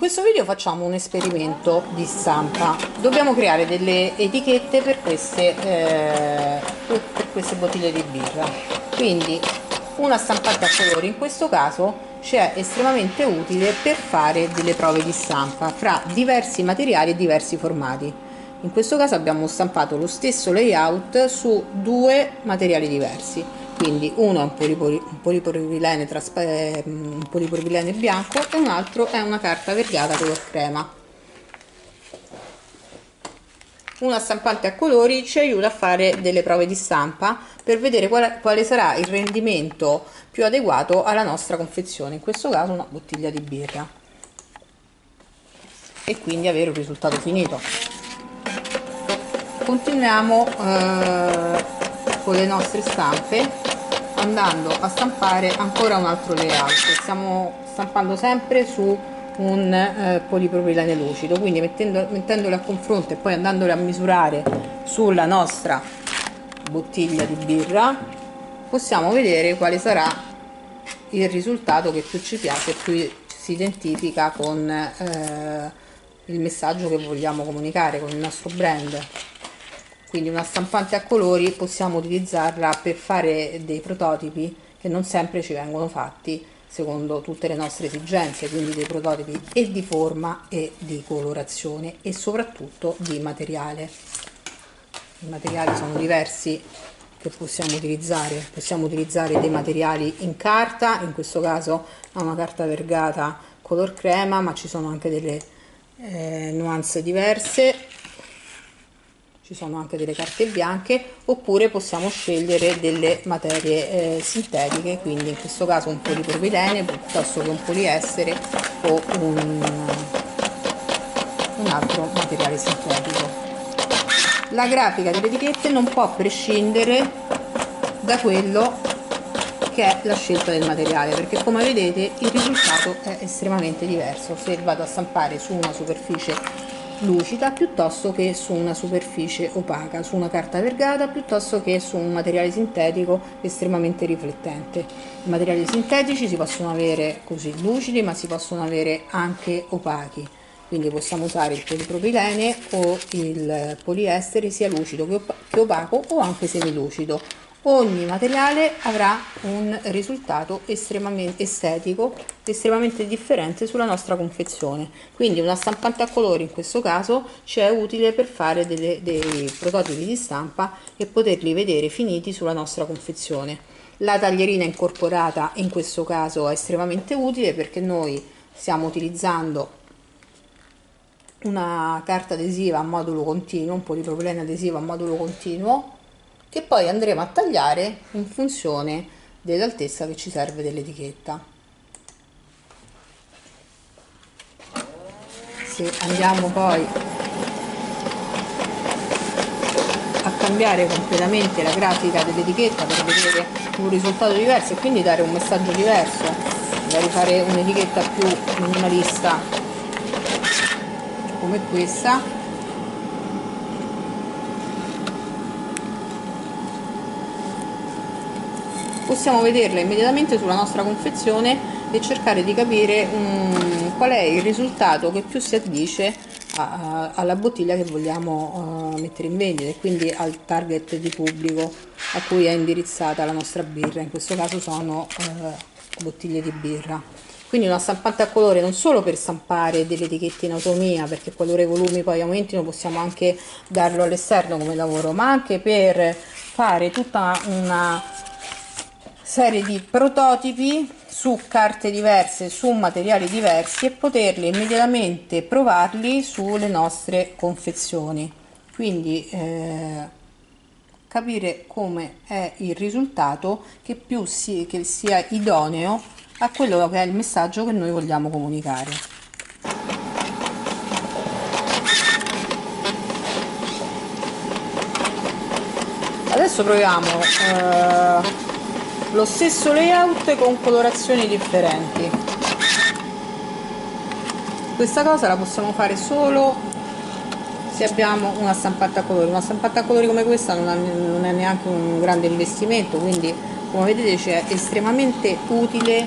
questo video facciamo un esperimento di stampa. Dobbiamo creare delle etichette per queste, eh, per queste bottiglie di birra. Quindi una stampante a colori in questo caso ci è estremamente utile per fare delle prove di stampa fra diversi materiali e diversi formati. In questo caso abbiamo stampato lo stesso layout su due materiali diversi quindi uno è un, polipori, un, polipropilene, eh, un polipropilene bianco e un altro è una carta vergata color crema. Una stampante a colori ci aiuta a fare delle prove di stampa per vedere quale, quale sarà il rendimento più adeguato alla nostra confezione in questo caso una bottiglia di birra. E quindi avere un risultato finito. Continuiamo eh, con le nostre stampe andando a stampare ancora un altro layout. Stiamo stampando sempre su un eh, polipropilene lucido quindi mettendo, mettendole a confronto e poi andandole a misurare sulla nostra bottiglia di birra possiamo vedere quale sarà il risultato che più ci piace più si identifica con eh, il messaggio che vogliamo comunicare con il nostro brand quindi una stampante a colori possiamo utilizzarla per fare dei prototipi che non sempre ci vengono fatti secondo tutte le nostre esigenze, quindi dei prototipi e di forma e di colorazione e soprattutto di materiale. I materiali sono diversi che possiamo utilizzare, possiamo utilizzare dei materiali in carta, in questo caso una carta vergata color crema, ma ci sono anche delle eh, nuance diverse ci sono anche delle carte bianche oppure possiamo scegliere delle materie eh, sintetiche quindi in questo caso un polipropilene piuttosto che un poliestere o un, un altro materiale sintetico. La grafica delle etichette non può prescindere da quello che è la scelta del materiale perché come vedete il risultato è estremamente diverso. Se vado a stampare su una superficie lucida piuttosto che su una superficie opaca, su una carta vergata piuttosto che su un materiale sintetico estremamente riflettente. I materiali sintetici si possono avere così lucidi ma si possono avere anche opachi, quindi possiamo usare il polipropilene o il poliestere sia lucido che opaco o anche semilucido ogni materiale avrà un risultato estremamente estetico estremamente differente sulla nostra confezione. Quindi una stampante a colori in questo caso ci è utile per fare delle, dei prototipi di stampa e poterli vedere finiti sulla nostra confezione. La taglierina incorporata in questo caso è estremamente utile perché noi stiamo utilizzando una carta adesiva a modulo continuo un polipropilene adesivo a modulo continuo che poi andremo a tagliare in funzione dell'altezza che ci serve dell'etichetta. Se andiamo poi a cambiare completamente la grafica dell'etichetta per vedere un risultato diverso e quindi dare un messaggio diverso, magari fare un'etichetta più minimalista come questa possiamo vederla immediatamente sulla nostra confezione e cercare di capire um, qual è il risultato che più si addice a, a, alla bottiglia che vogliamo uh, mettere in vendita e quindi al target di pubblico a cui è indirizzata la nostra birra, in questo caso sono uh, bottiglie di birra. Quindi una stampante a colore non solo per stampare delle etichette in autonomia, perché qualora i volumi poi aumentino possiamo anche darlo all'esterno come lavoro, ma anche per fare tutta una serie di prototipi su carte diverse, su materiali diversi e poterli immediatamente provarli sulle nostre confezioni. Quindi eh, capire come è il risultato che più si, che sia idoneo a quello che è il messaggio che noi vogliamo comunicare. Adesso proviamo eh, lo stesso layout con colorazioni differenti. Questa cosa la possiamo fare solo se abbiamo una stampante a colori. Una stampante a colori come questa non, ha, non è neanche un grande investimento quindi come vedete c'è estremamente utile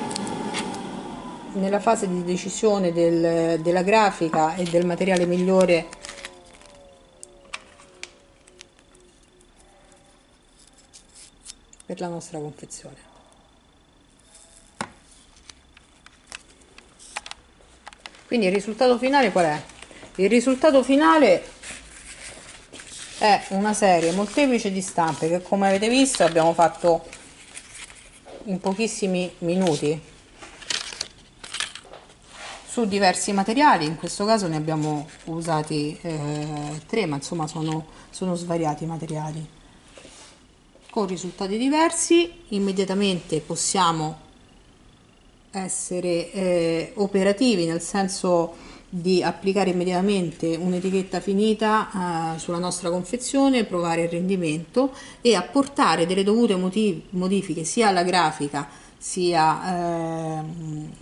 nella fase di decisione del, della grafica e del materiale migliore per la nostra confezione. Quindi il risultato finale qual è? Il risultato finale è una serie molteplice di stampe che come avete visto abbiamo fatto in pochissimi minuti su diversi materiali, in questo caso ne abbiamo usati eh, tre, ma insomma sono, sono svariati i materiali con risultati diversi. Immediatamente possiamo essere eh, operativi nel senso di applicare immediatamente un'etichetta finita eh, sulla nostra confezione, provare il rendimento e apportare delle dovute modifiche sia alla grafica sia, eh,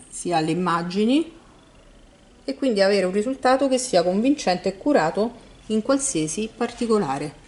sia alle immagini e quindi avere un risultato che sia convincente e curato in qualsiasi particolare.